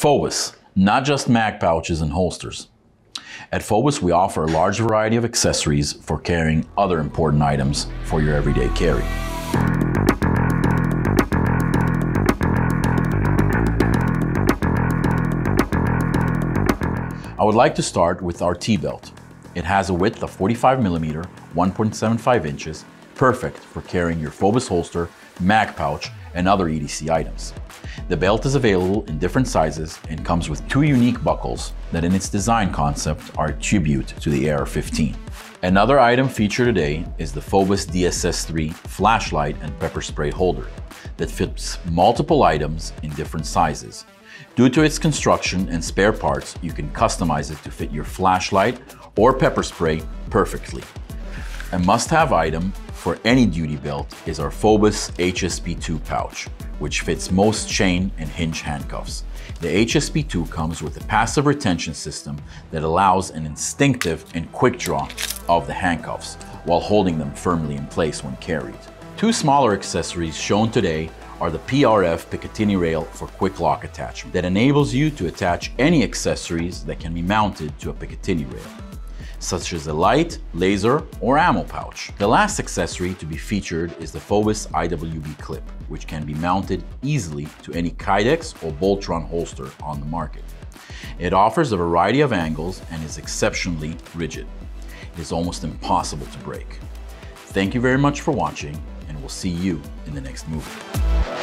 Fobus, not just mag pouches and holsters. At Fobus, we offer a large variety of accessories for carrying other important items for your everyday carry. I would like to start with our T-belt. It has a width of 45 millimeter, 1.75 inches, perfect for carrying your Fobus holster, mag pouch, and other EDC items. The belt is available in different sizes and comes with two unique buckles that in its design concept are a tribute to the AR-15. Another item featured today is the Fobus DSS-3 flashlight and pepper spray holder that fits multiple items in different sizes. Due to its construction and spare parts, you can customize it to fit your flashlight or pepper spray perfectly. A must-have item for any duty belt is our Fobus HSP2 pouch, which fits most chain and hinge handcuffs. The HSP2 comes with a passive retention system that allows an instinctive and quick draw of the handcuffs while holding them firmly in place when carried. Two smaller accessories shown today are the PRF Picatinny rail for quick lock attachment that enables you to attach any accessories that can be mounted to a Picatinny rail such as a light, laser, or ammo pouch. The last accessory to be featured is the Fobus IWB clip, which can be mounted easily to any Kydex or Boltaron holster on the market. It offers a variety of angles and is exceptionally rigid. It is almost impossible to break. Thank you very much for watching, and we'll see you in the next movie.